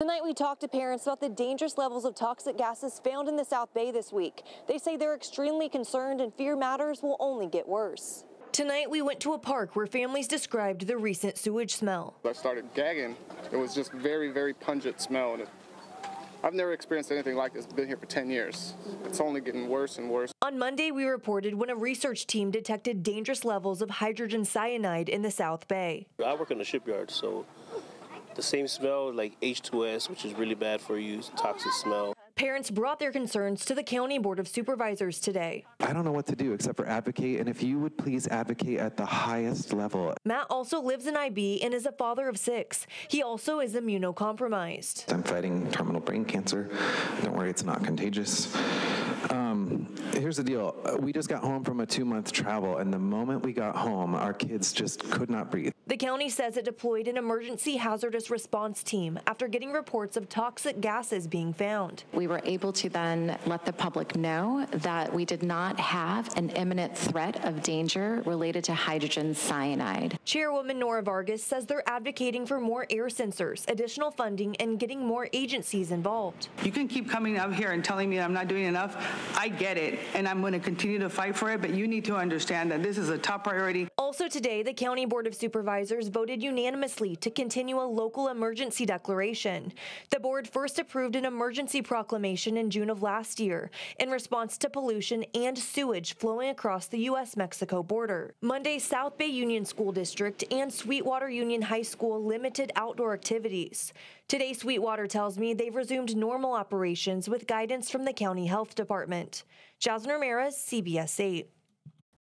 Tonight, we talked to parents about the dangerous levels of toxic gases found in the South Bay this week. They say they're extremely concerned and fear matters will only get worse. Tonight, we went to a park where families described the recent sewage smell. I started gagging. It was just very, very pungent smell. And it, I've never experienced anything like this. Been here for 10 years. It's only getting worse and worse. On Monday, we reported when a research team detected dangerous levels of hydrogen cyanide in the South Bay. I work in the shipyard, so the same smell like H2S, which is really bad for you, toxic smell. Parents brought their concerns to the County Board of Supervisors today. I don't know what to do except for advocate, and if you would please advocate at the highest level. Matt also lives in IB and is a father of six. He also is immunocompromised. I'm fighting terminal brain cancer. Don't worry, it's not contagious. Here's the deal. Uh, we just got home from a two month travel, and the moment we got home, our kids just could not breathe. The county says it deployed an emergency hazardous response team after getting reports of toxic gases being found. We were able to then let the public know that we did not have an imminent threat of danger related to hydrogen cyanide. Chairwoman Nora Vargas says they're advocating for more air sensors, additional funding, and getting more agencies involved. You can keep coming up here and telling me I'm not doing enough. I get it, and I'm going to continue to fight for it, but you need to understand that this is a top priority. Also today, the County Board of Supervisors voted unanimously to continue a local emergency declaration. The board first approved an emergency proclamation in June of last year in response to pollution and sewage flowing across the U.S.-Mexico border. Monday, South Bay Union School District and Sweetwater Union High School limited outdoor activities. Today, Sweetwater tells me they've resumed normal operations with guidance from the county health department. Jasmine Ramirez, CBS 8.